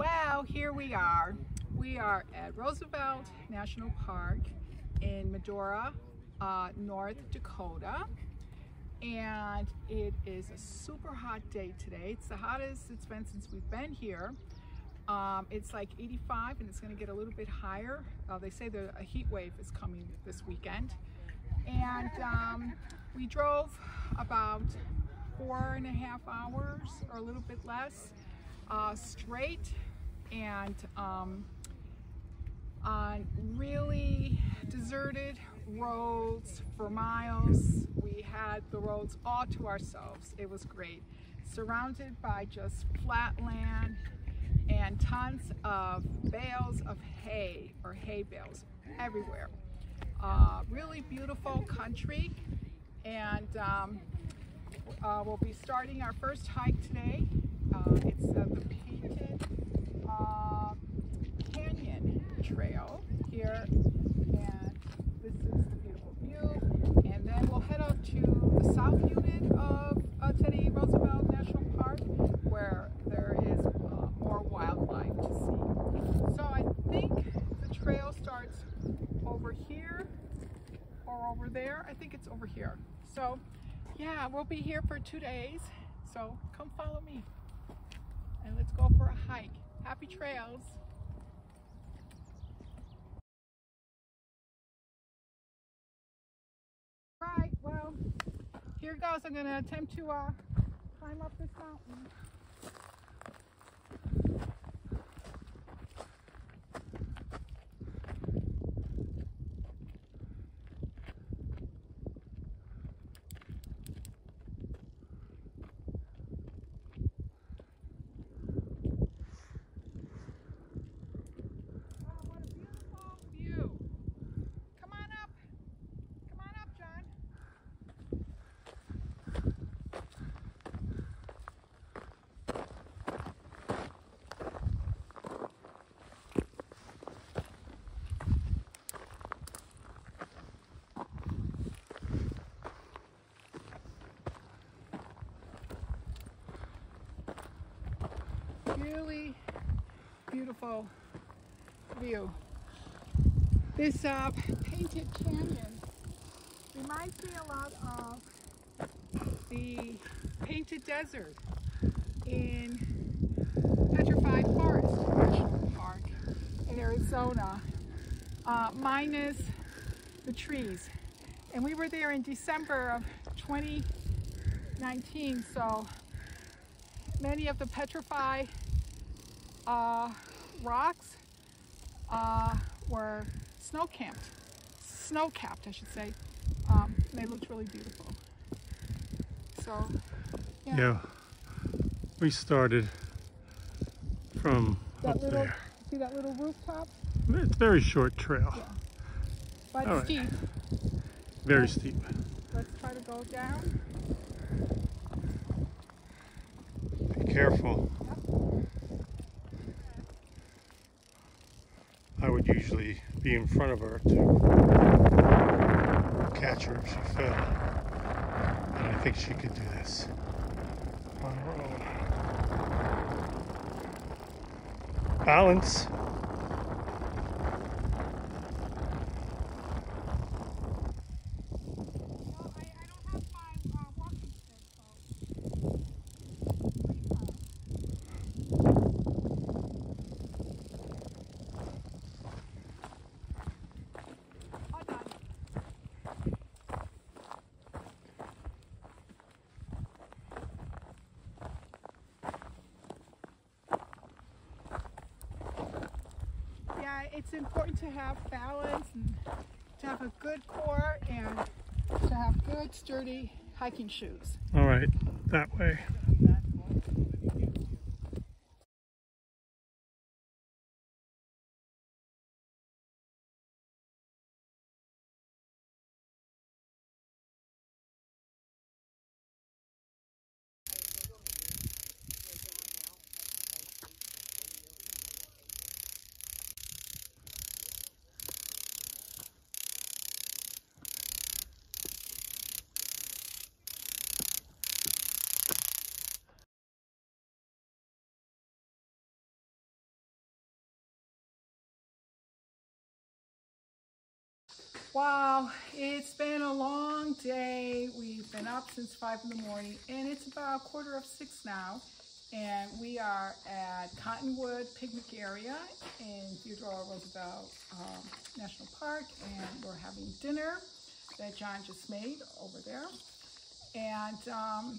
Well, here we are. We are at Roosevelt National Park in Medora, uh, North Dakota. And it is a super hot day today. It's the hottest it's been since we've been here. Um, it's like 85 and it's going to get a little bit higher. Uh, they say the, a heat wave is coming this weekend. And um, we drove about four and a half hours or a little bit less uh, straight and um, on really deserted roads for miles. We had the roads all to ourselves. It was great. Surrounded by just flat land and tons of bales of hay or hay bales everywhere. Uh, really beautiful country and um, uh, we'll be starting our first hike today. Uh, it's uh, the Painted uh, Canyon Trail here and this is the beautiful view and then we'll head up to the south unit of uh, Teddy Roosevelt National Park where there is uh, more wildlife to see. So I think the trail starts over here or over there. I think it's over here. So yeah, we'll be here for two days. So come follow me and let's go for a hike. Happy trails. Right, well, here goes. I'm gonna attempt to uh, climb up this mountain. Oh, what a beautiful view. Come on up. Come on up, John. Really beautiful view. This uh, painted canyon reminds me a lot of the painted desert in Petrified Forest National Park in Arizona, uh, minus the trees. And we were there in December of 2019, so many of the petrified uh, rocks uh, were snow camped, snow capped, I should say. Um, they looked really beautiful. So, yeah, Yeah, we started from that up little, there. see that little rooftop? It's a very short trail, Yeah. But All right. steep. very steep. Let's try to go down. Be careful. I would usually be in front of her to catch her if she fell. And I think she could do this on her own. Balance. Well, I, I don't have my uh, walking stick, so. Hold on. Yeah, it's important to have balance and to have a good core and to have good sturdy hiking shoes. All right, that way. Wow, it's been a long day. We've been up since five in the morning and it's about a quarter of six now. And we are at Cottonwood Picnic Area in Theodore Roosevelt um, National Park and we're having dinner that John just made over there. And um,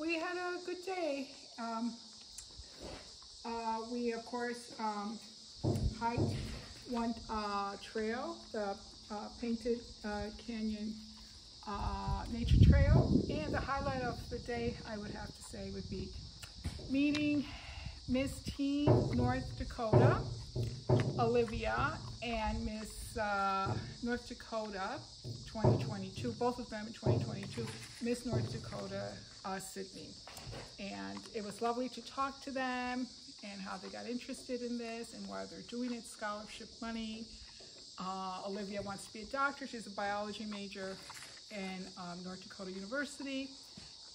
we had a good day. Um, uh, we, of course, um, hiked one uh, trail, the uh, Painted uh, Canyon uh, Nature Trail. And the highlight of the day, I would have to say, would be meeting Miss Teen North Dakota, Olivia, and Miss uh, North Dakota 2022, both of them in 2022, Miss North Dakota uh, Sydney. And it was lovely to talk to them and how they got interested in this and why they're doing it, scholarship money. Uh, Olivia wants to be a doctor. She's a biology major in um, North Dakota University.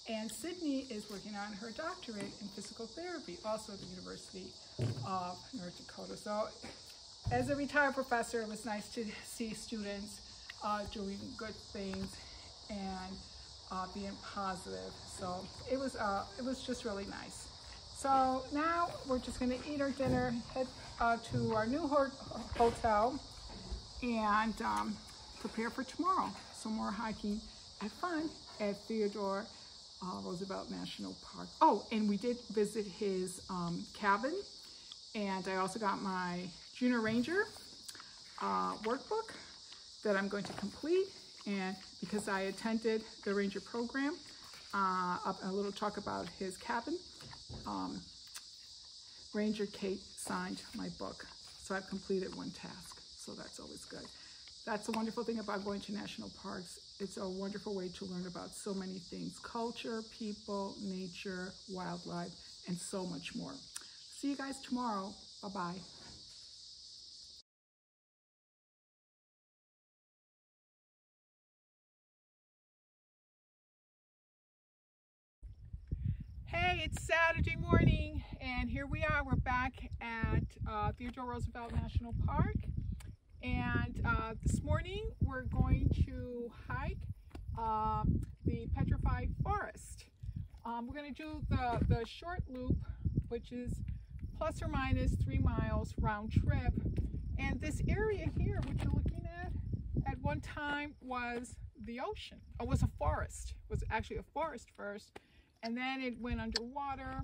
And Sydney is working on her doctorate in physical therapy, also at the University of North Dakota. So as a retired professor, it was nice to see students uh, doing good things and uh, being positive. So it was, uh, it was just really nice. So now we're just gonna eat our dinner, head uh, to our new ho hotel and um, prepare for tomorrow. Some more hiking and fun at Theodore uh, Roosevelt National Park. Oh, and we did visit his um, cabin and I also got my Junior Ranger uh, workbook that I'm going to complete and because I attended the Ranger program, uh, a little talk about his cabin um, Ranger Kate signed my book. So I've completed one task. So that's always good. That's the wonderful thing about going to national parks. It's a wonderful way to learn about so many things, culture, people, nature, wildlife, and so much more. See you guys tomorrow. Bye-bye. Hey, it's Saturday morning, and here we are. We're back at uh, Theodore Roosevelt National Park. And uh, this morning, we're going to hike uh, the Petrified Forest. Um, we're going to do the, the short loop, which is plus or minus three miles round trip. And this area here, which you're looking at, at one time was the ocean. It was a forest. It was actually a forest first and then it went underwater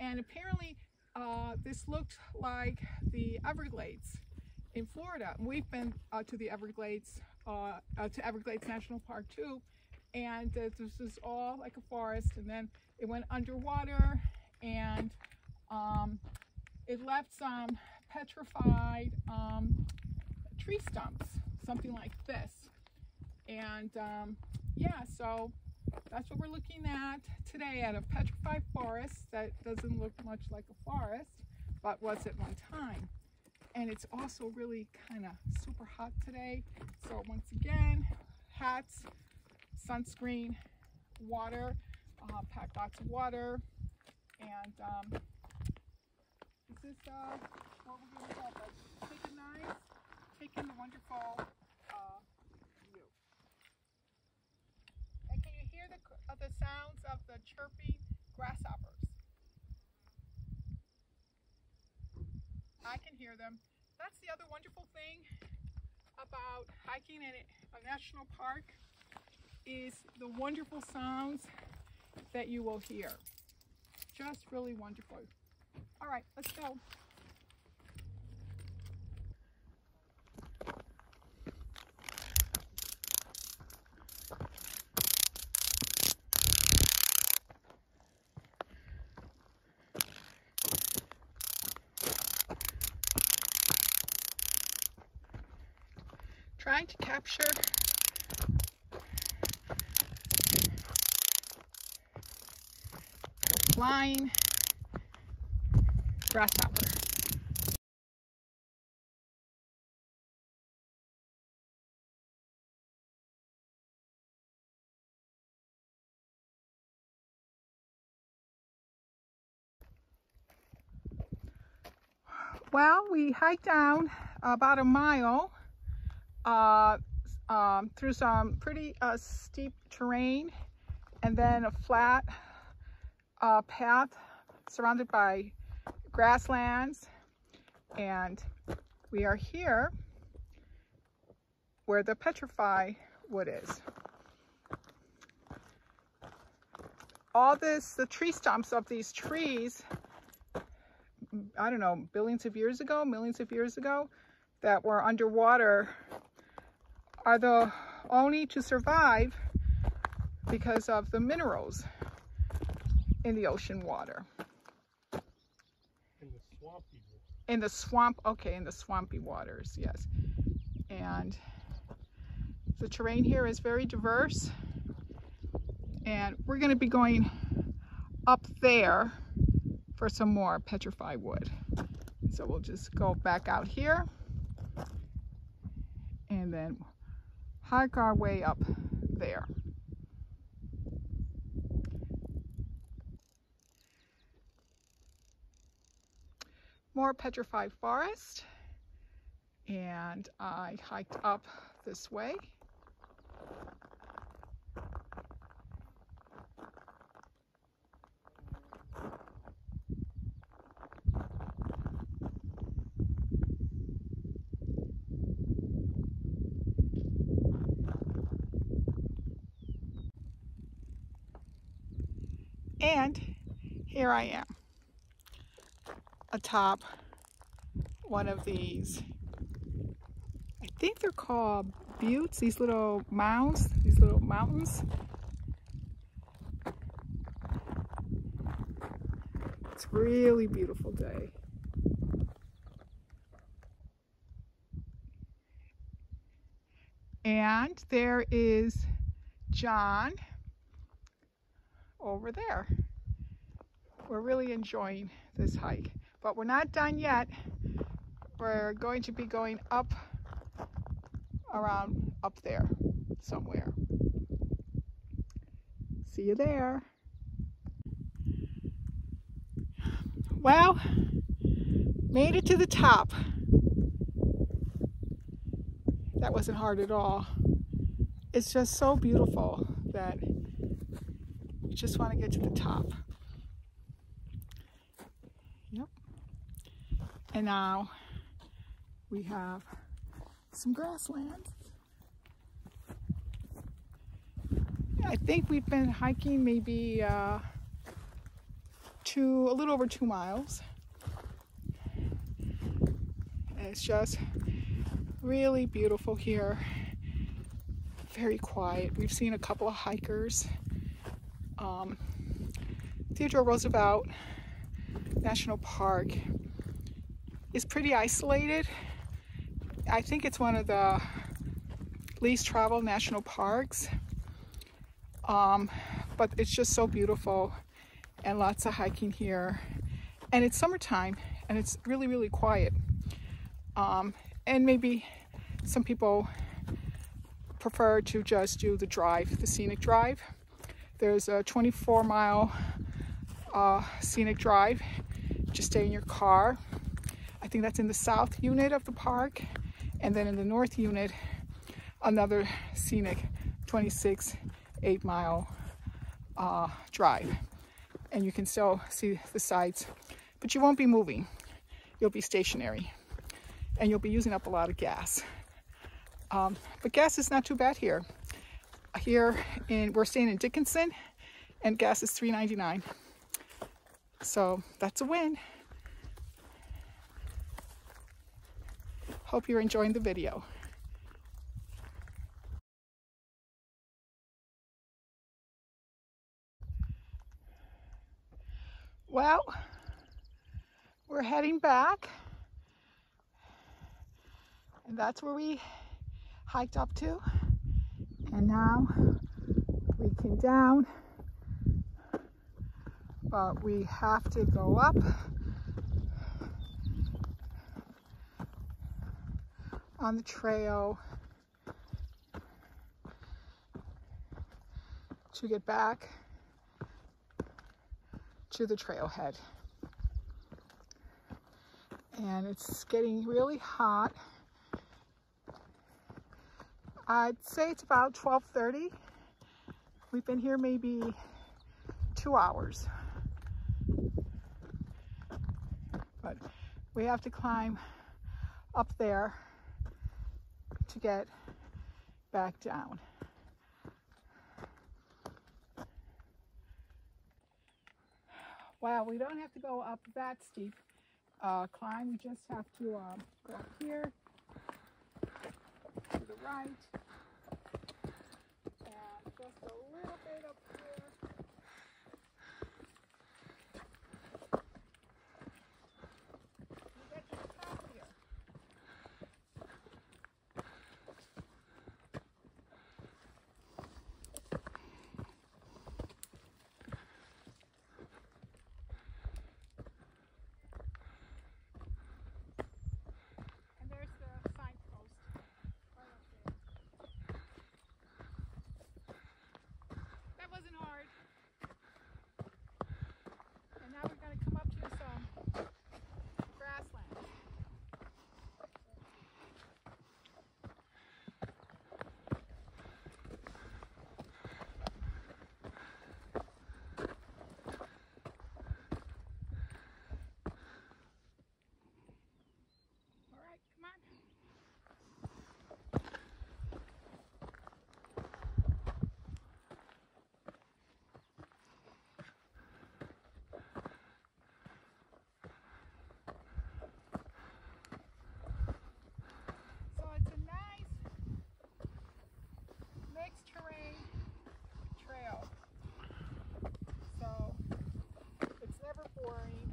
and apparently uh, this looked like the Everglades in Florida. We've been uh, to the Everglades, uh, uh to Everglades National Park too, and this was all like a forest and then it went underwater and um, it left some petrified um, tree stumps, something like this. And um, yeah, so that's what we're looking at today at a petrified forest that doesn't look much like a forest, but was at one time. And it's also really kind of super hot today. So once again, hats, sunscreen, water, uh, pack lots of water, and um, this is uh, what we're going to do. Take a nice, taking the wonderful uh view. And can you hear the of the sounds of the chirping grasshoppers. I can hear them. That's the other wonderful thing about hiking in a national park is the wonderful sounds that you will hear. Just really wonderful. All right, let's go. Trying to capture flying grasshopper. Well, we hiked down about a mile uh, um, through some pretty uh, steep terrain and then a flat uh, path surrounded by grasslands. And we are here where the petrify wood is. All this, the tree stumps of these trees, I don't know, billions of years ago, millions of years ago, that were underwater are the only to survive because of the minerals in the ocean water. In the swampy In the swamp, okay, in the swampy waters, yes. And the terrain here is very diverse. And we're gonna be going up there for some more petrified wood. So we'll just go back out here and then hike our way up there. More petrified forest and I hiked up this way. And here I am atop one of these. I think they're called buttes, these little mounds, these little mountains. It's really beautiful day. And there is John over there. We're really enjoying this hike, but we're not done yet. We're going to be going up around up there somewhere. See you there. Well, made it to the top. That wasn't hard at all. It's just so beautiful that you just want to get to the top. And now we have some grasslands. I think we've been hiking maybe uh, two, a little over two miles. And it's just really beautiful here. Very quiet. We've seen a couple of hikers um, Theodore Roosevelt National Park is pretty isolated. I think it's one of the least traveled national parks. Um, but it's just so beautiful and lots of hiking here. And it's summertime and it's really, really quiet. Um, and maybe some people prefer to just do the drive, the scenic drive. There's a 24 mile uh, scenic drive. Just stay in your car. I think that's in the south unit of the park. And then in the north unit, another scenic 26 eight mile uh, drive. And you can still see the sights, but you won't be moving. You'll be stationary and you'll be using up a lot of gas. Um, but gas is not too bad here here in, we're staying in Dickinson and gas is $3.99. So that's a win. Hope you're enjoying the video. Well, we're heading back. And that's where we hiked up to. And now we came down, but we have to go up. On the trail to get back to the trailhead. And it's getting really hot. I'd say it's about 12.30. We've been here maybe two hours. But we have to climb up there to get back down. Wow, we don't have to go up that steep uh, climb. We just have to um, go up here to the right and just a little bit up here. We get to the top here. And there's the signpost right up there. That wasn't hard. And now we're going to come up to some grassland. All right, come on. So it's a nice mixed terrain trail. So it's never boring.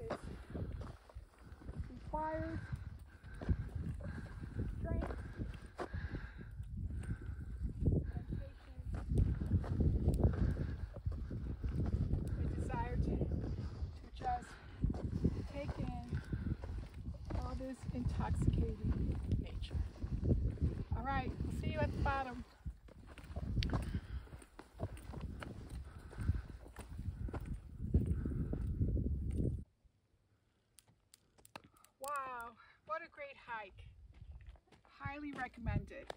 It requires strength and patience. A desire to, to just take in all this intoxicating nature. All right, we'll see you at the bottom. Wow, what a great hike. Highly recommended.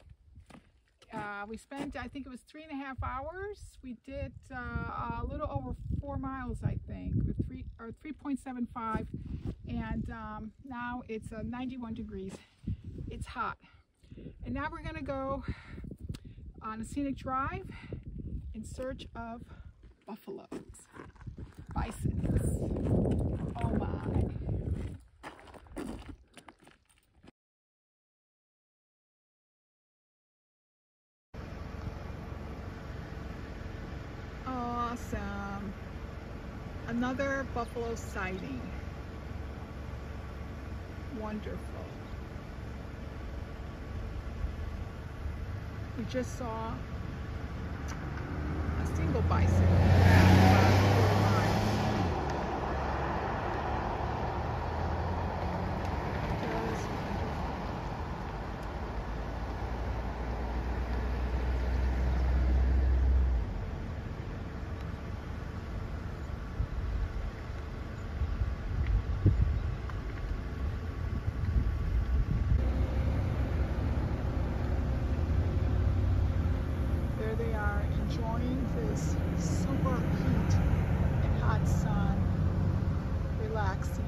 Uh, we spent, I think it was three and a half hours. We did uh, a little over four miles, I think, or three or 3.75, and um, now it's uh, 91 degrees. It's hot, and now we're gonna go on a scenic drive in search of buffaloes, bisons. Oh my! Awesome. Another buffalo sighting. Wonderful. We just saw a single bison. about four miles. Just wonderful. There they are enjoying this super heat and hot sun, relaxing,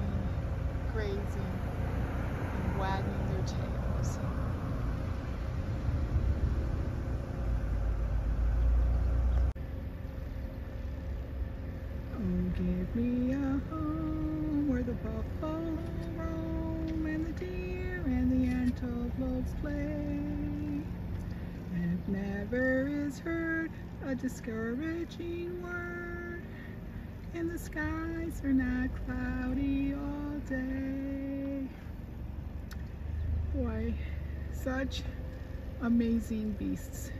grazing, and wagging their tails. Oh, give me a home where the buffalo roam and the deer and the antelopes play. And never is heard a discouraging word, and the skies are not cloudy all day. Boy, such amazing beasts.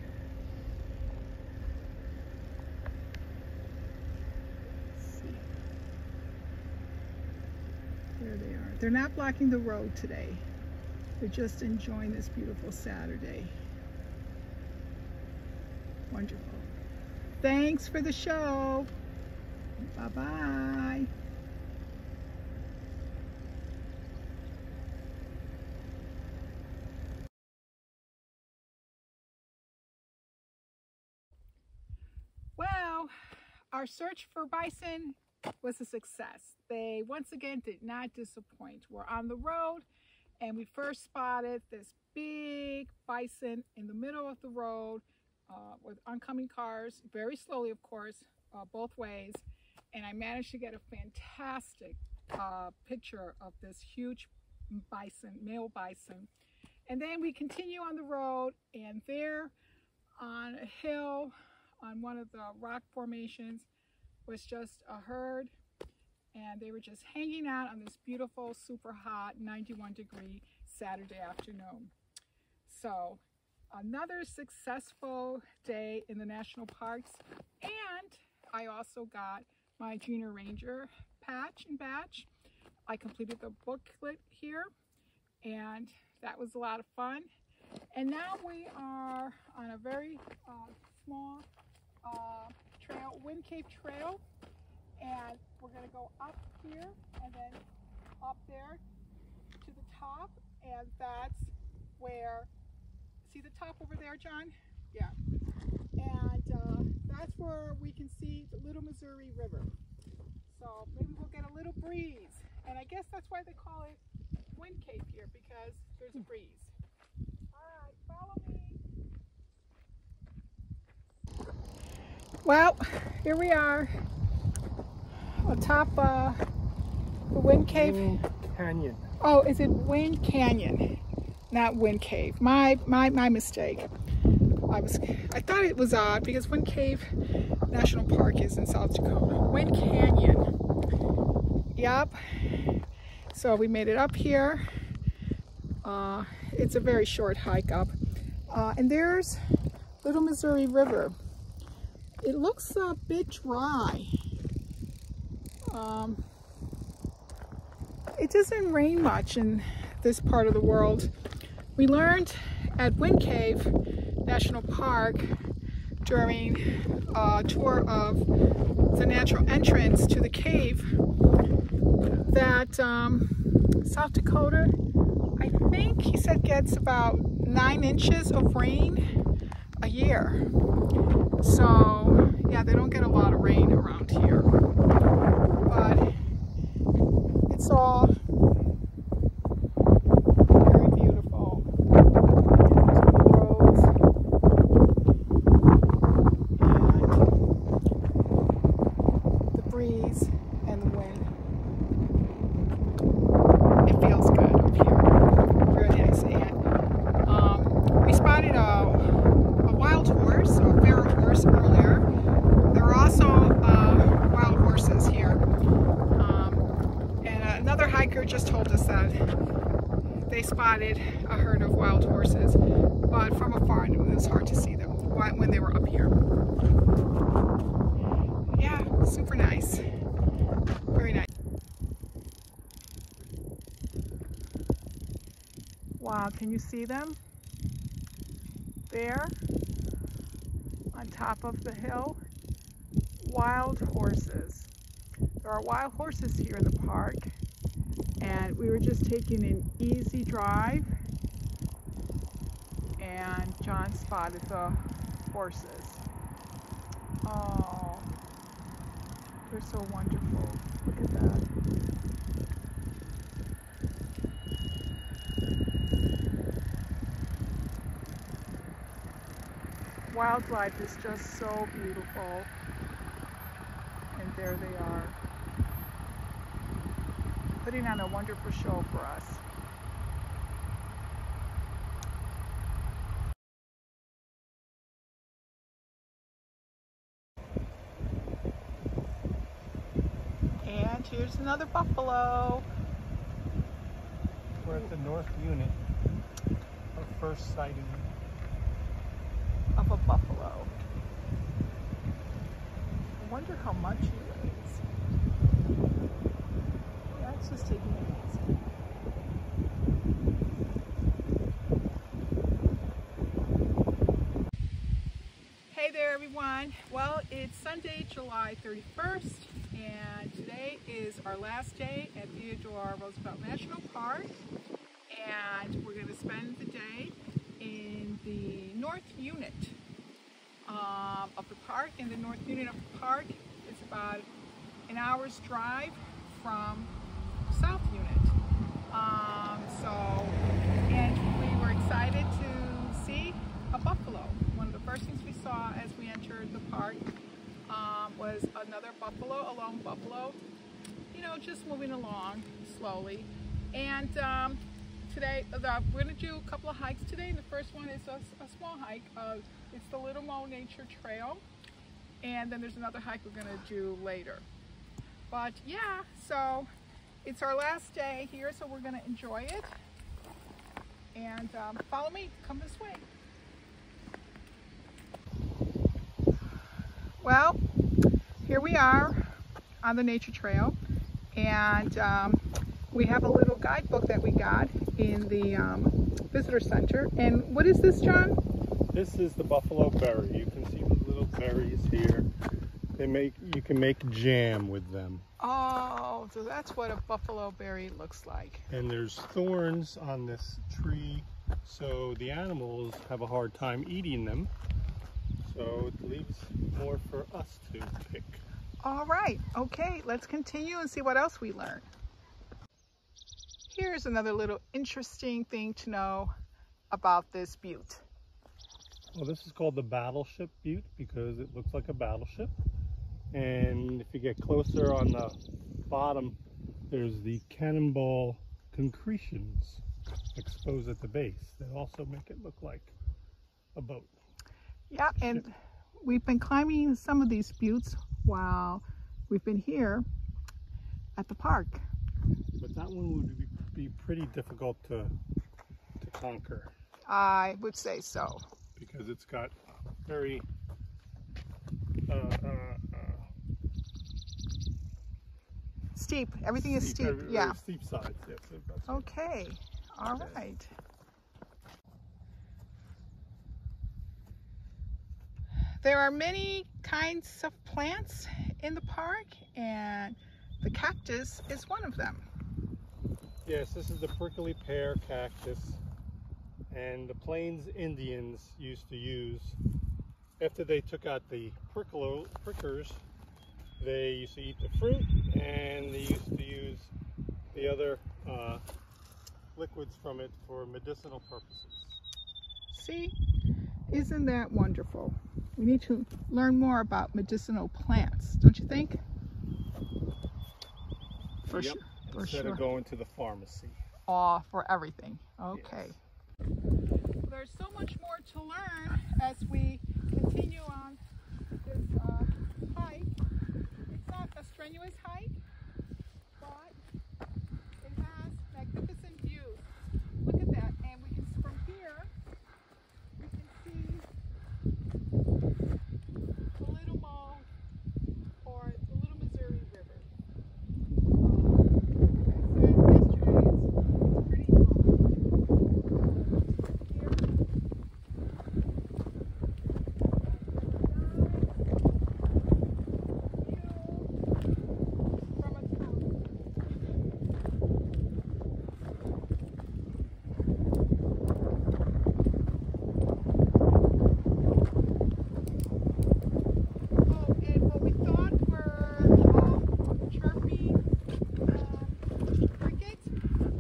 There they are. They're not blocking the road today. They're just enjoying this beautiful Saturday. Wonderful. Thanks for the show. Bye-bye. Well, our search for bison was a success. They once again did not disappoint. We're on the road and we first spotted this big bison in the middle of the road uh, with oncoming cars, very slowly of course, uh, both ways. And I managed to get a fantastic uh, picture of this huge bison, male bison. And then we continue on the road and there on a hill on one of the rock formations was just a herd and they were just hanging out on this beautiful, super hot 91 degree Saturday afternoon. So another successful day in the national parks and I also got my junior ranger patch and badge. I completed the booklet here and that was a lot of fun. And now we are on a very uh, small uh, trail, Wind Cave Trail, and we're going to go up here and then up there to the top, and that's where, see the top over there, John? Yeah. And uh, that's where we can see the Little Missouri River. So maybe we'll get a little breeze. And I guess that's why they call it Wind Cave here, because there's a breeze. All right, follow me. Well, here we are atop uh, the Wind Cave. Wind Canyon. Oh, is it Wind Canyon? Not Wind Cave. My my my mistake. I was I thought it was odd because Wind Cave National Park is in South Dakota. Wind Canyon. Yep. So we made it up here. Uh, it's a very short hike up. Uh, and there's Little Missouri River. It looks a bit dry. Um, it doesn't rain much in this part of the world. We learned at Wind Cave National Park during a tour of the natural entrance to the cave that um, South Dakota, I think he said gets about nine inches of rain a year. So yeah, they don't get a lot of rain around here. But it's all very beautiful. Roads. And the breeze and the wind. It feels good up here. Very nice. And um, we spotted a, a wild horse, a feral horse earlier. There are also uh, wild horses here. Um, and another hiker just told us that they spotted a herd of wild horses, but from afar it was hard to see them when they were up here. Yeah, super nice. Very nice. Wow, can you see them? There, on top of the hill, wild horses. There are wild horses here in the park, and we were just taking an easy drive, and John spotted the horses. Oh, they're so wonderful. Look at that. Wildlife is just so beautiful. And there they are. Putting on a wonderful show for us. And here's another buffalo. We're at the North Unit. Our first sighting. A buffalo. I wonder how much he weighs. That's just taking it. Hey there everyone. Well, it's Sunday, July 31st, and today is our last day at Theodore Roosevelt National Park, and we're going to spend the day in the north unit of the park. And the north unit of the park It's about an hour's drive from South Unit. Um, so, and we were excited to see a buffalo. One of the first things we saw as we entered the park um, was another buffalo, a lone buffalo, you know, just moving along slowly. And um, today, the, we're to do a couple of hikes today. And The first one is a, a small hike. Uh, it's the Little Mo Nature Trail. And then there's another hike we're going to do later. But yeah, so it's our last day here, so we're going to enjoy it. And um, follow me, come this way. Well, here we are on the nature trail and um, we have a little guidebook that we got in the um, visitor center. And what is this, John? This is the buffalo berry. You can see the little berries here. They make you can make jam with them. Oh, so that's what a buffalo berry looks like. And there's thorns on this tree, so the animals have a hard time eating them. So it leaves more for us to pick. All right, okay, let's continue and see what else we learn. Here's another little interesting thing to know about this butte. Well, this is called the Battleship Butte because it looks like a battleship. And if you get closer on the bottom, there's the cannonball concretions exposed at the base that also make it look like a boat. Yeah, and we've been climbing some of these buttes while we've been here at the park. But that one would be, be pretty difficult to, to conquer. I would say so. Because it's got very uh, uh, steep. Everything is steep. Very, yeah. steep sides. Yes. okay. All okay. right. There are many kinds of plants in the park and the cactus is one of them. Yes, this is the prickly pear cactus and the Plains Indians used to use after they took out the prickle, prickers they used to eat the fruit and they used to use the other uh, liquids from it for medicinal purposes. See, isn't that wonderful? We need to learn more about medicinal plants, don't you think? For yep. sure. For Instead sure. of going to the pharmacy. Oh, for everything. Okay. Yes. There's so much more to learn as we continue on this uh, hike. It's not a strenuous hike, but it has magnificent views. Look at that. And we can, from here, we can see the Little Mo or the Little Missouri River.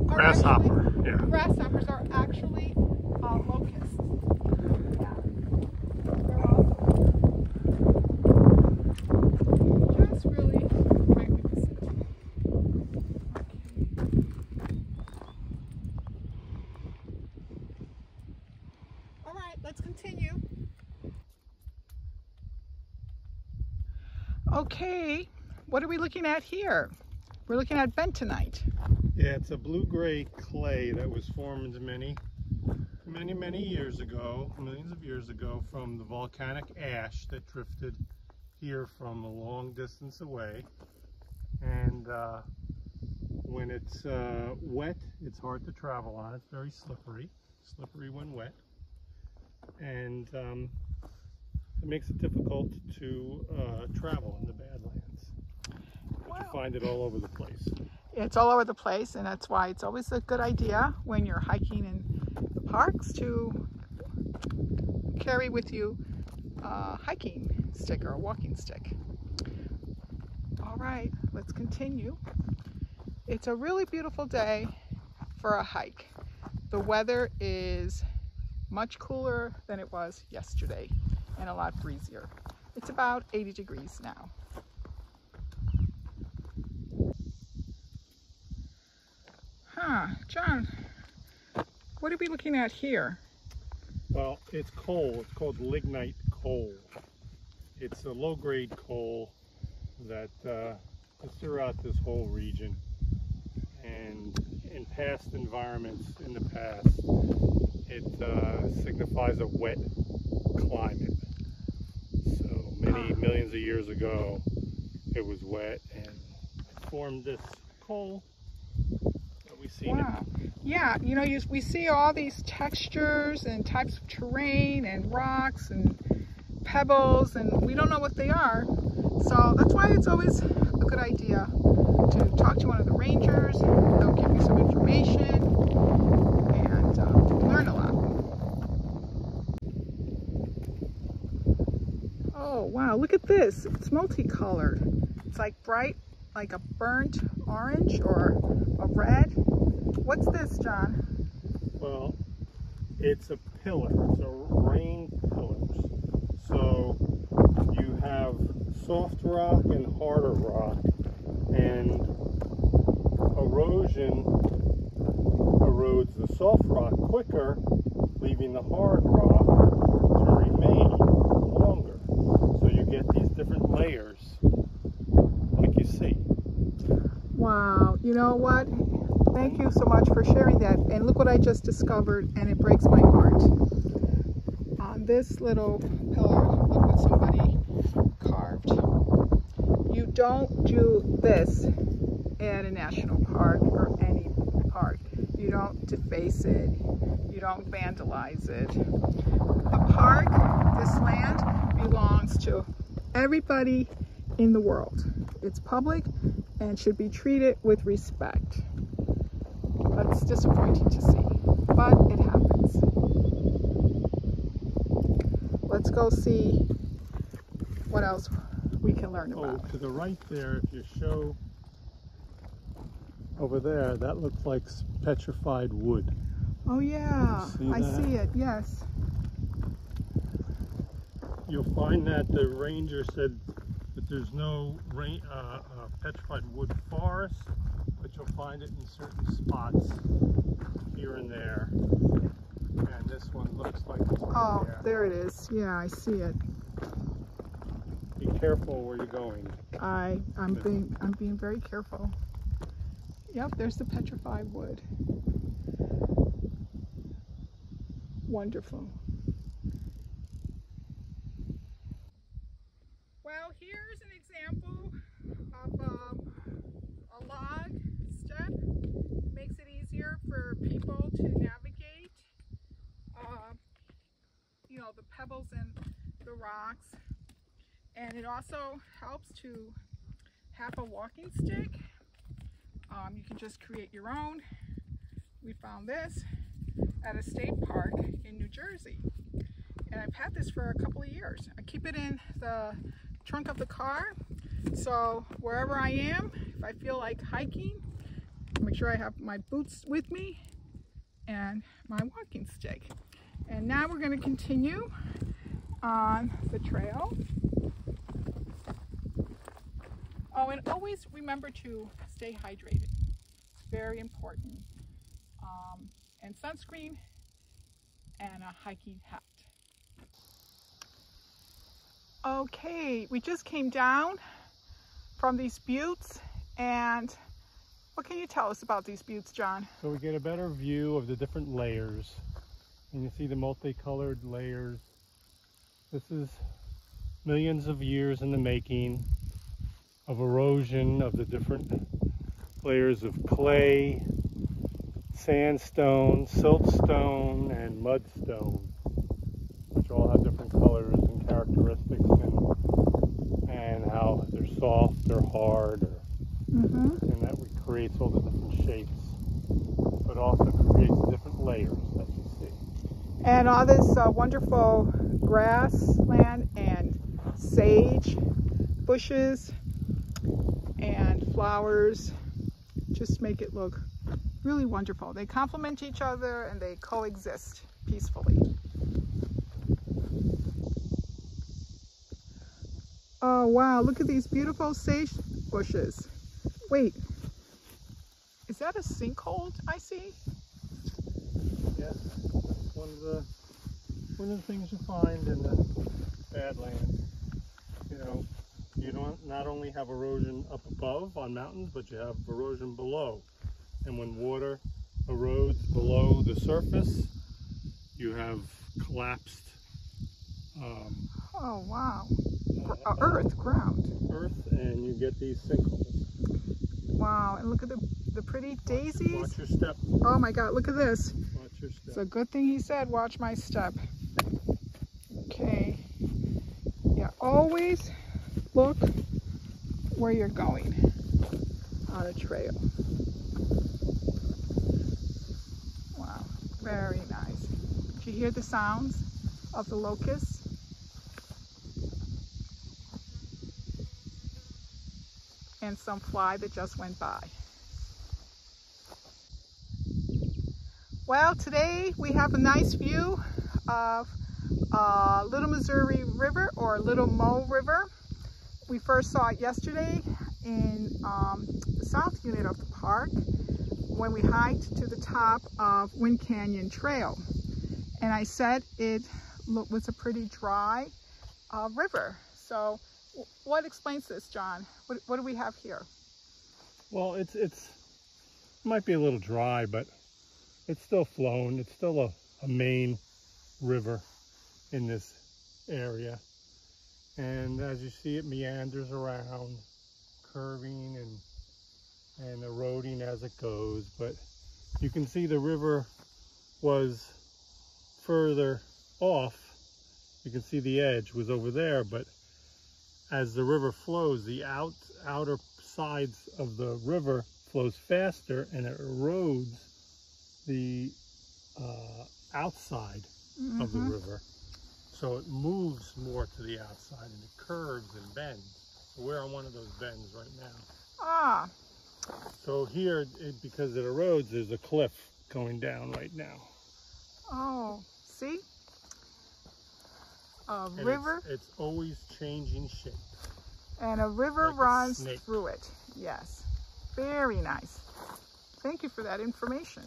grasshopper. yeah. Grasshoppers are actually uh, locusts. Yeah. They're also just really magnificent. Okay. All right, let's continue. Okay, what are we looking at here? We're looking at bentonite. Yeah, it's a blue-gray clay that was formed many, many, many years ago, millions of years ago, from the volcanic ash that drifted here from a long distance away. And uh, when it's uh, wet, it's hard to travel on. It's very slippery, slippery when wet. And um, it makes it difficult to uh, travel in the Badlands. But wow. you find it all over the place it's all over the place and that's why it's always a good idea when you're hiking in the parks to carry with you a hiking stick or a walking stick. All right, let's continue. It's a really beautiful day for a hike. The weather is much cooler than it was yesterday and a lot breezier. It's about 80 degrees now. Huh, John, what are we looking at here? Well, it's coal. It's called lignite coal. It's a low-grade coal that uh, is throughout this whole region. And in past environments in the past, it uh, signifies a wet climate. So many millions of years ago, it was wet and formed this coal that we see now. Wow. Yeah, you know, you, we see all these textures and types of terrain and rocks and pebbles, and we don't know what they are. So that's why it's always a good idea to talk to one of the rangers. They'll give you some information and um, learn a lot. Oh, wow, look at this. It's multicolored. It's like bright, like a burnt orange or a red. What's this, John? Well, it's a pillar. It's a rain pillars. So you have soft rock and harder rock, and erosion erodes the soft rock quicker, leaving the hard rock to remain longer. So you get these different layers, like you see. Wow, you know what? Thank you so much for sharing that. And look what I just discovered, and it breaks my heart. On this little pillar, look what somebody carved. You don't do this at a national park or any park. You don't deface it. You don't vandalize it. The park, this land, belongs to everybody in the world. It's public and should be treated with respect. That's disappointing to see, but it happens. Let's go see what else we can learn Oh, about. to the right there, if you show over there, that looks like petrified wood. Oh yeah, see I see it, yes. You'll find that the ranger said that there's no rain, uh, uh, petrified wood forest, you'll find it in certain spots here and there. And this one looks like it's right Oh, there. there it is. Yeah, I see it. Be careful where you're going. I I'm being I'm being very careful. Yep, there's the petrified wood. Wonderful. Well, here's an example of um, a log step. Makes it easier for people to navigate. Uh, you know, the pebbles and the rocks. And it also helps to have a walking stick. Um, you can just create your own. We found this at a state park in New Jersey. And I've had this for a couple of years. I keep it in the trunk of the car. So wherever I am, if I feel like hiking, make sure I have my boots with me and my walking stick. And now we're going to continue on the trail. Oh, and always remember to stay hydrated. It's very important. Um, and sunscreen and a hiking hat. Okay, we just came down from these buttes and what can you tell us about these buttes, John? So we get a better view of the different layers. And you see the multicolored layers. This is millions of years in the making of erosion of the different layers of clay, sandstone, siltstone, and mudstone, which all have different colors and characteristics and, and how they're soft or hard or Mm-hmm. and that creates all the different shapes, but also creates different layers that you see. And all this uh, wonderful grassland and sage bushes and flowers just make it look really wonderful. They complement each other and they coexist peacefully. Oh wow, look at these beautiful sage bushes. Wait, is that a sinkhole I see? That's one of the one of the things you find in the Badlands. You know, you don't not only have erosion up above on mountains, but you have erosion below. And when water erodes below the surface, you have collapsed um, Oh wow, uh, earth, ground. earth, and you get these sinkholes. Wow, and look at the, the pretty daisies. Watch your step. Oh my God, look at this. Watch your step. It's a good thing he said, watch my step. Okay. Yeah, always look where you're going on a trail. Wow, very nice. Did you hear the sounds of the locusts? And some fly that just went by. Well, today we have a nice view of uh, Little Missouri River or Little Mo River. We first saw it yesterday in um, the south unit of the park when we hiked to the top of Wind Canyon Trail. And I said it was a pretty dry uh, river. So what explains this, John? What, what do we have here? Well, it's it's it might be a little dry, but it's still flowing. It's still a, a main river in this area. And as you see, it meanders around, curving and and eroding as it goes. But you can see the river was further off. You can see the edge was over there, but as the river flows, the out outer sides of the river flows faster and it erodes the uh, outside of the Mhm. river. So it moves more to the outside and it curves and bends. So we're on one of those bends right now. Ah, So here, it, because it erodes, there's a cliff going down right now. oh, see? A And river It's, always changing shape. and a river like runs snake. through it. Yes, very nice. Thank you for that information.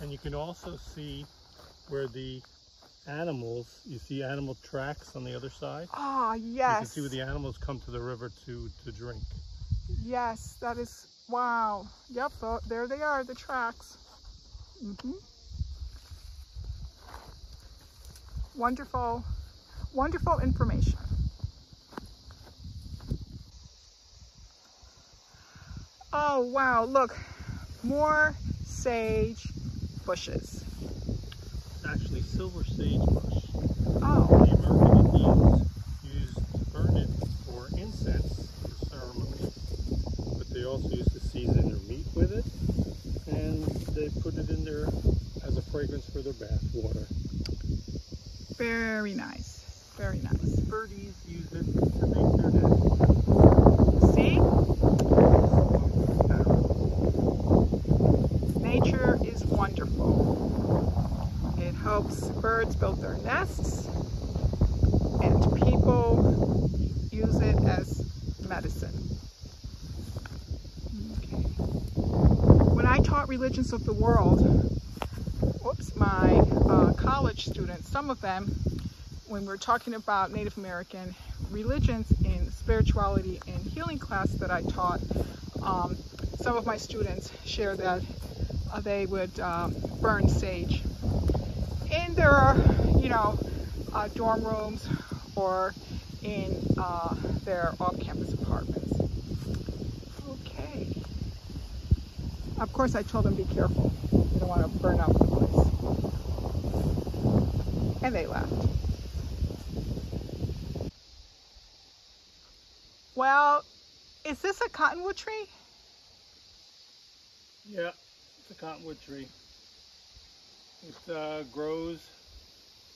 And you can also see where the animals, you see animal tracks on the other side? Ah, yes. You can see where the animals come to the river to, to drink. Yes, that is, wow. Yep, tho- there they are, the tracks. Mm -hmm. Wonderful, wonderful information. Oh, wow, look, more sage bushes. Actually silver sagebrush. Oh, The American Indians used to burn it for incense for ceremonies, but they also used to season their meat with it, and they put it in there as a fragrance for their bath water. very nice, very nice. Birdies use it to make their nest. See? Nature is wonderful. It helps birds build their nests, and people use it as medicine. Okay. When Of the world, whoops, my uh, college students, some of them, when we're talking about Native American religions in spirituality and healing class that I taught, um, some of my students shared that uh, they would uh, burn sage. In their, you know, uh, dorm rooms or in uh, their off-campus apartments. Okay. Of course, I told them be careful. You don't want to burn up the place. And they left. Well, is this a cottonwood tree? Yeah, it's a cottonwood tree. It uh, grows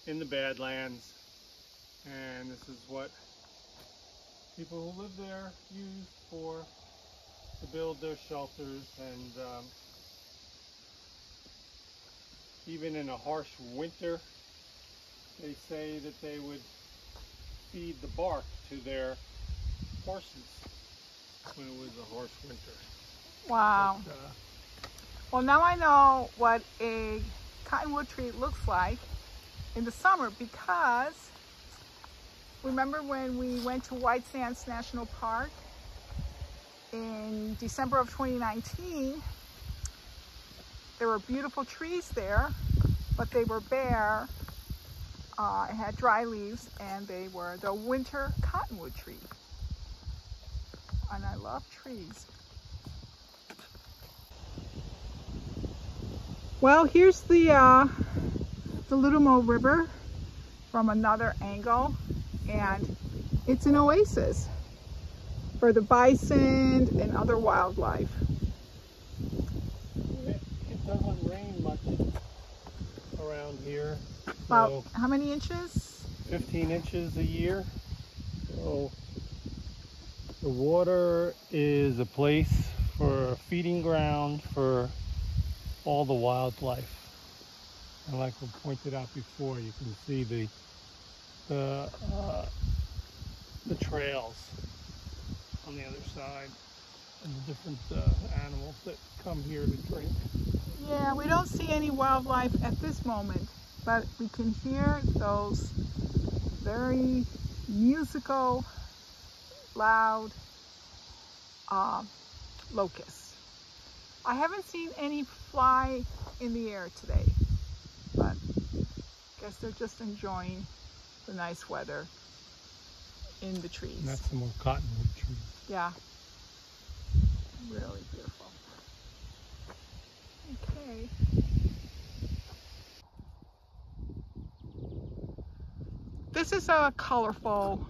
in the Badlands, and this is what people who live there use for to build their shelters and um, even in a harsh winter they say that they would feed the bark to their horses when it was a harsh winter. Wow. But, uh, Well, now I know what a cottonwood tree looks like in the summer because remember when we went to White Sands National Park in December of 2019? There were beautiful trees there, but they were bare. Uh, it had dry leaves and they were the winter cottonwood tree. And I love trees. Well, here's the uh, the Little Mo River from another angle, and it's an oasis for the bison and other wildlife. it, it doesn't rain much around here. About So how many inches? 15 inches a year. So the water is a place for a feeding ground for all the wildlife. And like we pointed out before, you can see the the uh, the trails on the other side and the different uh, animals that come here to drink. Yeah, we don't see any wildlife at this moment, but we can hear those very musical, loud uh, locusts. I haven't seen any fly in the air today, but I guess they're just enjoying the nice weather in the trees. And that's some more cottonwood tree. Yeah. Really beautiful. Okay. This is a colorful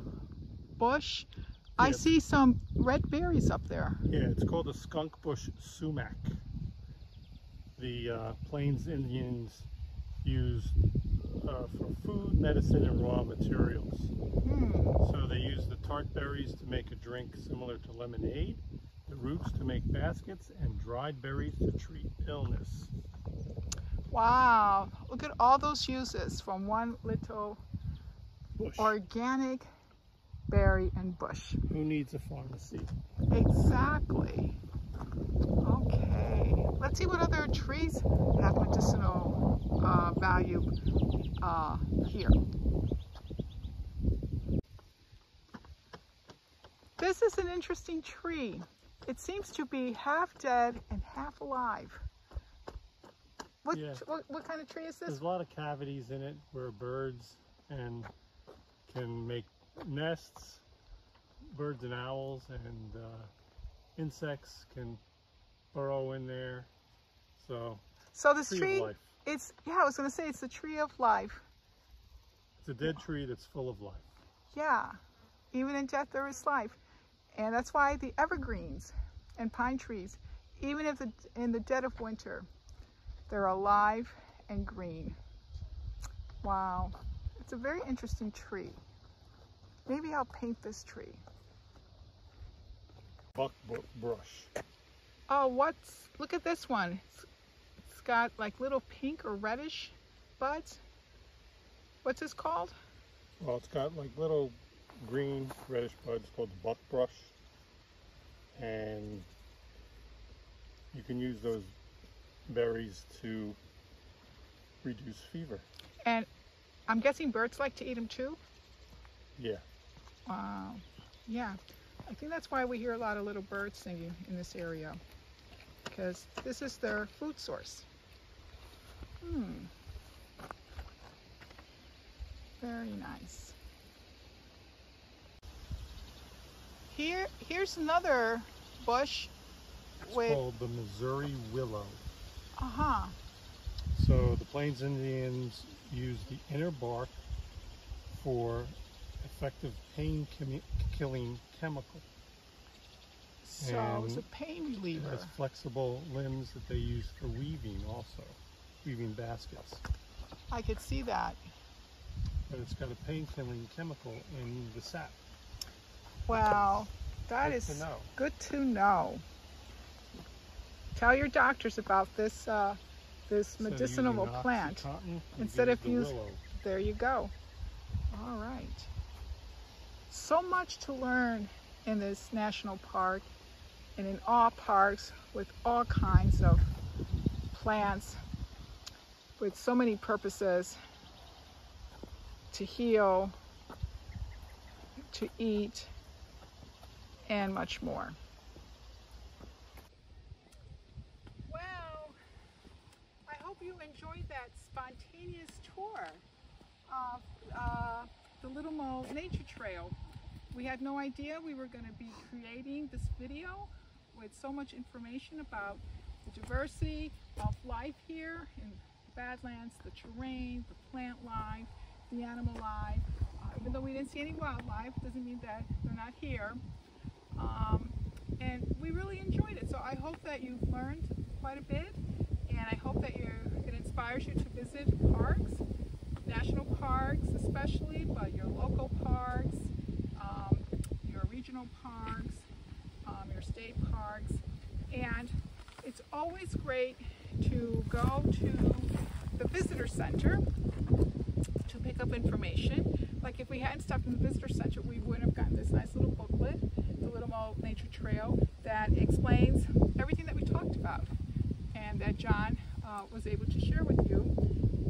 bush. I see some red berries up there. Yeah, it's called the skunk bush sumac. The uh, Plains Indians used uh, for food, medicine, and raw materials. Hmm. So they use the tart berries to make a drink similar to lemonade, the roots to make baskets, and dried berries to treat illness. Wow. Look at all those uses from one little Bush. organic berry and bush. Who needs a pharmacy? Exactly. Okay. Let's see what other trees have medicinal uh, value uh, here. This is an interesting tree. It seems to be half dead and half alive. What, Yeah. what, what kind of tree is this? There's a lot of cavities in it where birds and can make nests. Birds and owls and uh, insects can burrow in there. So So this tree, tree, of life. it's, yeah, I was going to say it's the tree of life. It's a dead tree that's full of life. Yeah, even in death there is life. And that's why the evergreens and pine trees, even if the, in the dead of winter, they're alive and green. Wow, it's a very interesting tree. Maybe I'll paint this tree. Buck brush. Oh, what's, look at this one. It's got like little pink or reddish buds. What's this called? Well, it's got like little green reddish buds called the buck brush. And you can use those berries to reduce fever. And I'm guessing birds like to eat them too? Yeah. Wow. Yeah. I think that's why we hear a lot of little birds singing in this area. Because this is their food source. Hmm. Very nice. Here, here's another bush It's with, called the Missouri willow. uh-huh. So the Plains Indians use the inner bark for effective pain killing chemical. So it's a pain reliever. It has flexible limbs that they use for weaving also, weaving baskets. I could see that. But it's got a pain killing chemical in the sap. Well, that Good is to good to know. Tell your doctors about this uh, this medicinal plant. Instead of using. There you go. All right. So much to learn in this national park and in all parks with all kinds of plants with so many purposes to heal, to eat, and much more. Well, I hope you enjoyed that spontaneous tour of uh, the Little Mo Nature Trail. We had no idea we were going to be creating this video with so much information about the diversity of life here in Badlands, the terrain, the plant life, the animal life. Uh, even though we didn't see any wildlife, doesn't mean that they're not here. Um, and we really enjoyed it. So I hope that you've learned quite a bit, and I hope that it inspires you to visit parks, national parks especially, but your local parks, um, your regional parks, um, your state parks, and it's always great to go to the visitor center to pick up information. Like if we hadn't stopped in the visitor center, we wouldn't have gotten this nice little booklet, the Little Mo Nature Trail, that explains everything that we talked about and that John uh, was able to share with you.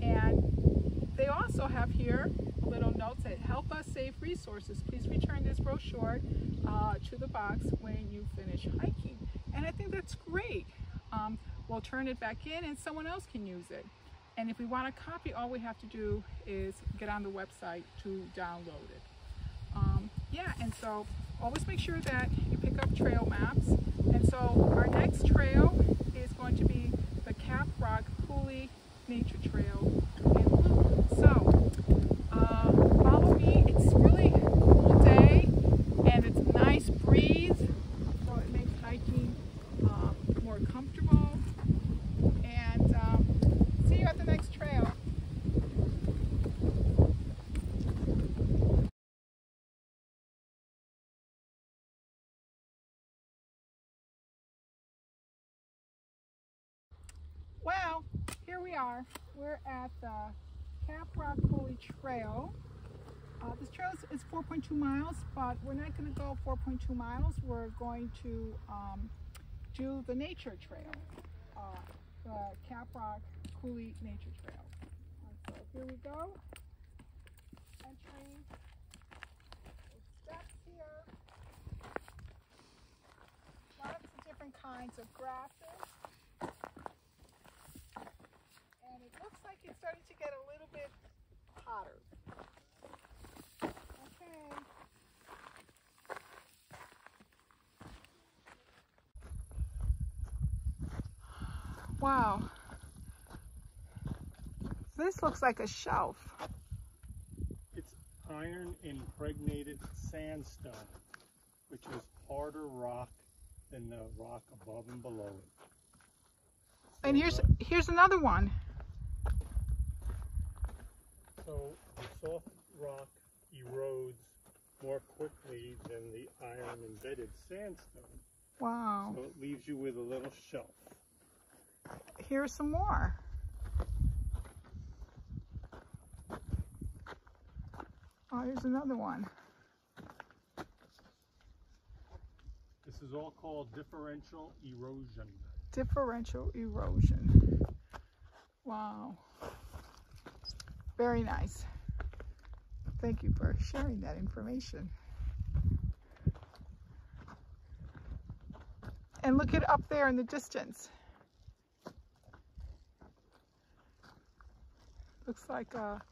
And they also have here little notes that help us save resources. Please return this brochure uh, to the box when you finish hiking. And I think that's great. Um, we'll turn it back in and someone else can use it. And if we want a copy, all we have to do is get on the website to download it. Um, yeah, and so always make sure that you pick up trail maps. And so our next trail is going to be the Cap Rock Coulee Nature Trail in Luke. So uh, follow me. It's really a cool day and it's a nice breeze, so it makes hiking um, more comfortable. And um, see you at the next trail. Well, here we are. We're at the Caprock Coulee Trail. Uh, this trail is, is 4.2 miles, but we're not going to go 4.2 miles. We're going to um, do the nature trail, uh, the Caprock Coulee Nature Trail. So here we go. Entering steps here. Lots of different kinds of grasses. And it looks like it's starting to get a little bit hotter. Okay. Wow. This looks like a shelf. It's iron impregnated sandstone, which is harder rock than the rock above and below it. And here's here's another one. So the soft rock erodes more quickly than the iron embedded sandstone. Wow. So it leaves you with a little shelf. Here's some more. Oh, here's another one. This is all called differential erosion. Differential erosion. Wow. Very nice. Thank you for sharing that information. And look at up there in the distance. Looks like a.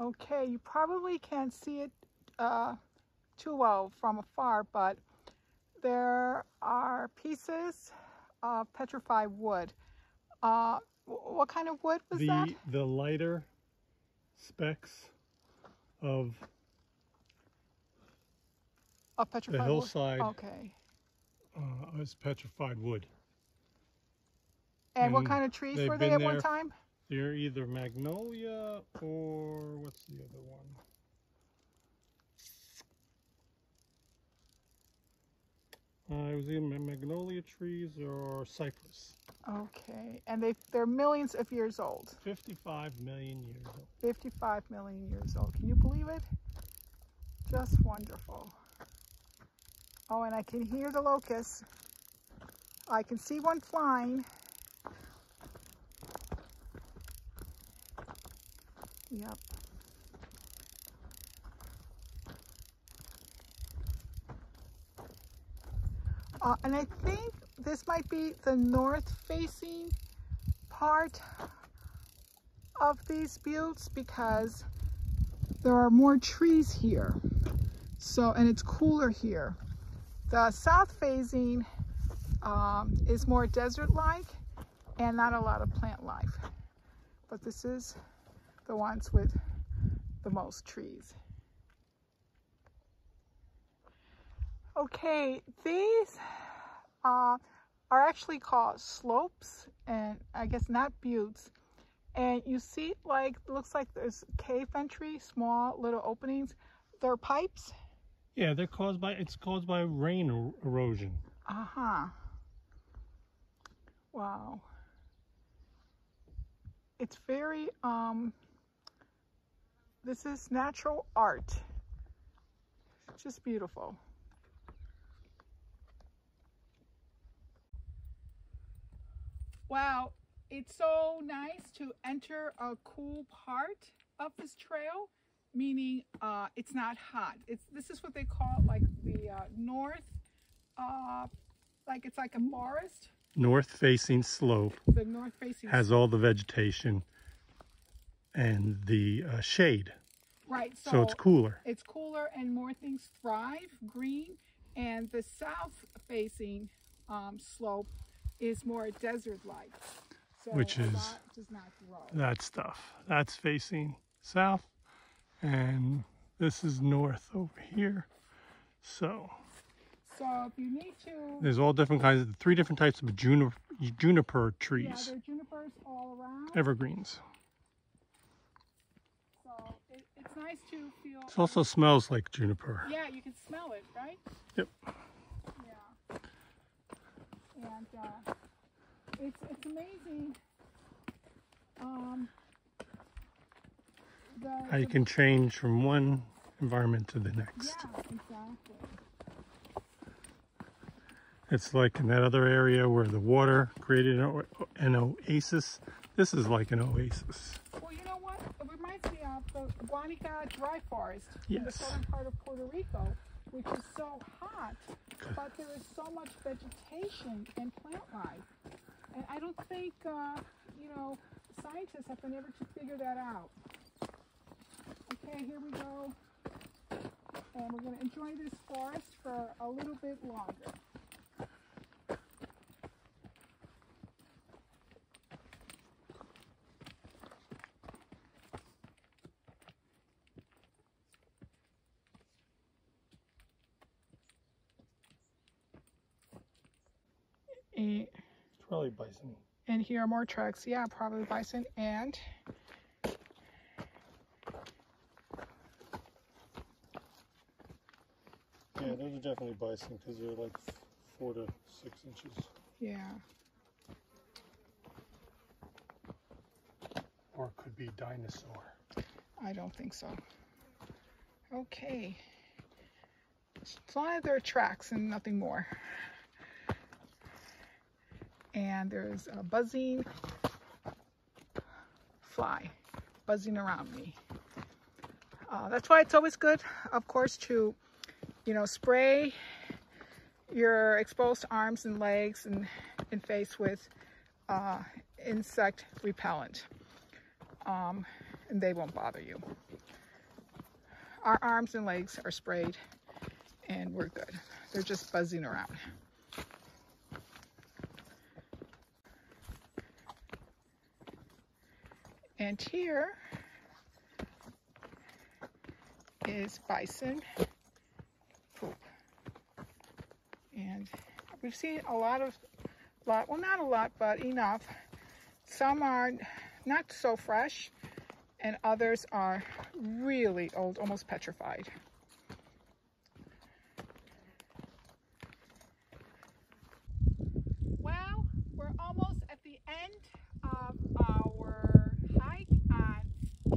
Okay, you probably can't see it uh, too well from afar, but there are pieces of petrified wood. Uh, what kind of wood was the, that? The lighter specks of a petrified the hillside. Wood? Okay. Uh, petrified wood. And, and what kind of trees were they at there, one time? They're either magnolia or what's the other one? Uh, it was either magnolia trees or cypress. Okay, and they, they're millions of years old. 55 million years old. 55 million years old. Can you believe it? Just wonderful. Oh, and I can hear the locusts. I can see one flying. Yep. Uh, and I think this might be the north facing part of these buttes because there are more trees here. So, and it's cooler here. The south facing um, is more desert-like and not a lot of plant life. But this is the ones with the most trees. Okay, these uh, are actually called slopes and I guess not buttes. And you see like, looks like there's cave entry, small little openings. They're pipes. Yeah, they're caused by, it's caused by rain er erosion. Uh-huh. Wow. It's very, um, this is natural art. It's just beautiful. Wow, it's so nice to enter a cool part of this trail, meaning uh, it's not hot. It's This is what they call like the uh, north, uh, like it's like a forest. North facing slope. The north facing Has all the vegetation and the uh, shade. Right. So, so it's cooler. It's cooler and more things thrive, green. And the south facing um, slope is more desert-like. So Which is does not grow. that stuff. That's facing south and this is north over here. So so if you need to there's all different kinds of three different types of juniper juniper trees. Yeah, there are junipers all around. Evergreens. So it, it's nice to feel It also smells like juniper. Yeah, you can smell it, right? Yep. And uh, it's it's amazing. Um, the, How you can change from one environment to the next. Yeah, exactly. It's like in that other area where the water created an o- an oasis. This is like an oasis. Well, you know what? It reminds me of the Guanica dry forest in the southern part of Puerto Rico, which is so hot, but there is so much vegetation and plant life. And I don't think, uh, you know, scientists have been able to figure that out. Okay, here we go. And we're going to enjoy this forest for a little bit longer. And It's probably bison. And here are more tracks. Yeah, probably bison and Yeah, those are definitely bison because they're like four to six inches. yeah. Or it could be dinosaur. I don't think so. Okay. As long as there are tracks and nothing more. And there's a buzzing fly buzzing around me. Uh, that's why it's always good, of course, to, you know, spray your exposed arms and legs and, and face with uh, insect repellent. Um, and they won't bother you. Our arms and legs are sprayed and we're good. They're just buzzing around. And here is bison poop. And we've seen a lot of, lot, well not a lot, but enough. Some are not so fresh and others are really old, almost petrified. end of our hike on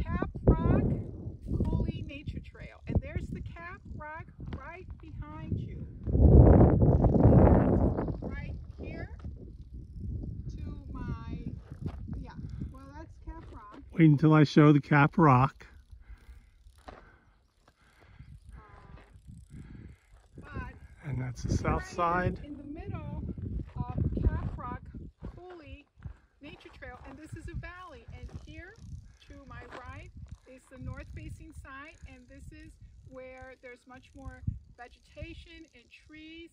Cap Rock Coulee Nature Trail. And there's the Cap Rock right behind you. Right here to my, yeah, well that's Cap Rock. Wait until I show the Cap Rock. But And that's the south side. in the middle of Caprock Coulee Nature Trail, and this is a valley. And here to my right is the north facing side, and this is where there's much more vegetation and trees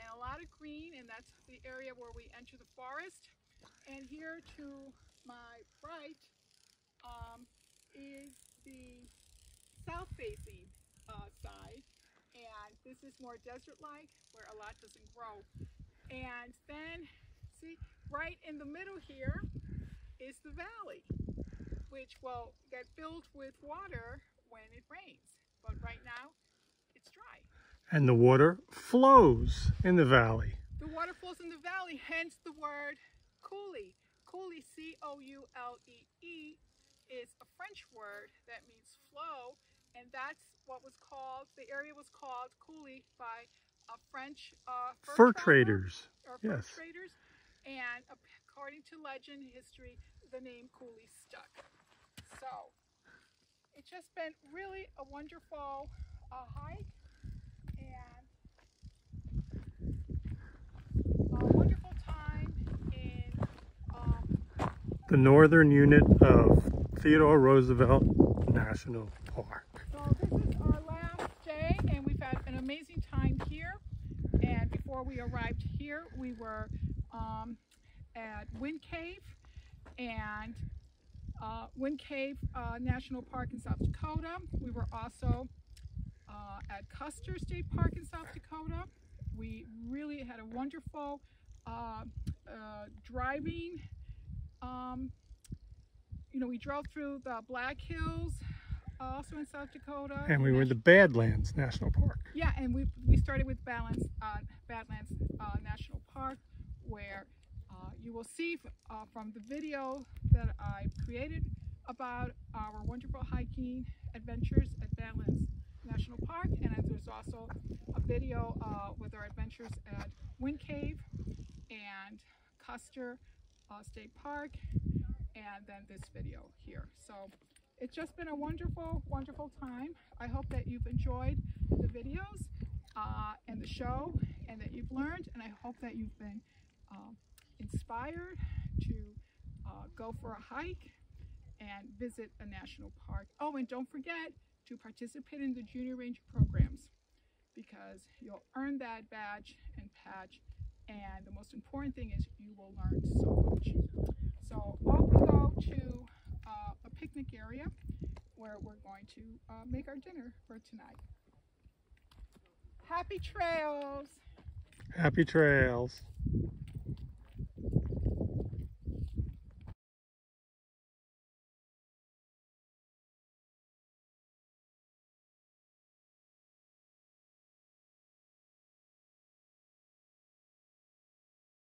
and a lot of green, and that's the area where we enter the forest. And here to my right um, is the south facing uh, side and this is more desert-like where a lot doesn't grow. And then, see, right in the middle here is the valley, which will get filled with water when it rains. But right now, it's dry. And the water flows in the valley. The water flows in the valley, hence the word coulee. Coulee, C-O-U-L-E-E, is a French word that means flow, and that's what was called, the area was called Coulee by a French uh, Fur traveler traders. or fur yes. traders, and according to legend, history, the name Coulee stuck. So, it's just been really a wonderful uh, hike, and a wonderful time in um, The northern unit of Theodore Roosevelt National Park. So this is our last day and we've had an amazing time here. And before we arrived here, we were um, at Wind Cave and uh, Wind Cave uh, National Park in South Dakota. We were also uh, at Custer State Park in South Dakota. We really had a wonderful uh, uh, driving. Um, you know, we drove through the Black Hills, also in South Dakota. And we were in the Badlands National Park. Yeah, and we, we started with Balance, uh, Badlands uh, National Park, where uh, you will see uh, from the video that I created about our wonderful hiking adventures at Badlands National Park. And there's also a video uh, with our adventures at Wind Cave and Custer uh, State Park, and then this video here. So it's just been a wonderful, wonderful time. I hope that you've enjoyed the videos uh, and the show and that you've learned and I hope that you've been uh, inspired to uh, go for a hike and visit a national park. Oh, and don't forget to participate in the Junior Ranger programs because you'll earn that badge and patch and the most important thing is you will learn so much. So off we go to uh, a picnic area where we're going to uh, make our dinner for tonight. Happy trails! Happy trails.